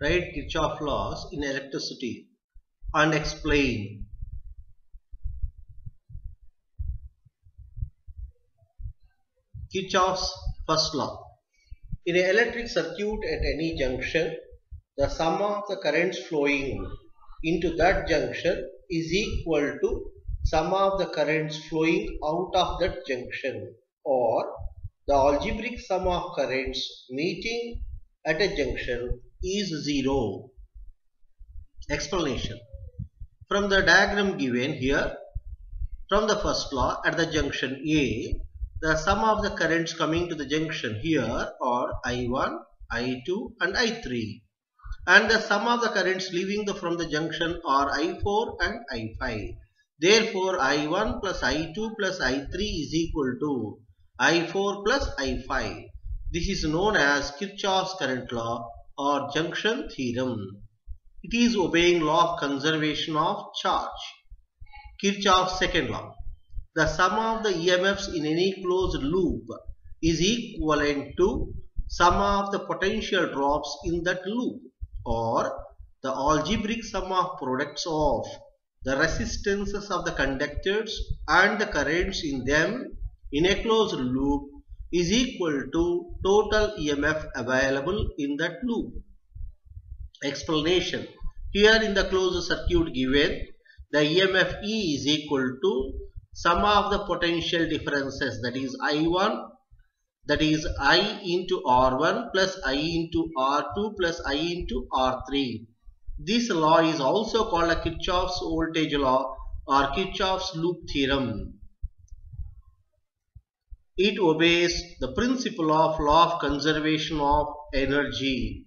write Kirchhoff laws in electricity and explain. Kirchhoff's first law. In an electric circuit at any junction, the sum of the currents flowing into that junction is equal to sum of the currents flowing out of that junction or the algebraic sum of currents meeting at a junction is zero. Explanation. From the diagram given here, from the first law at the junction A, the sum of the currents coming to the junction here are I1, I2 and I3 and the sum of the currents leaving the, from the junction are I4 and I5. Therefore, I1 plus I2 plus I3 is equal to I4 plus I5. This is known as Kirchhoff's current law or junction theorem. It is obeying law of conservation of charge. Kirchhoff's second law. The sum of the EMFs in any closed loop is equivalent to sum of the potential drops in that loop or the algebraic sum of products of the resistances of the conductors and the currents in them in a closed loop is equal to total EMF available in that loop. Explanation. Here in the closed circuit given, the EMF E is equal to sum of the potential differences that is I1 that is I into R1 plus I into R2 plus I into R3. This law is also called a Kirchhoff's voltage law or Kirchhoff's loop theorem. It obeys the principle of law of conservation of energy.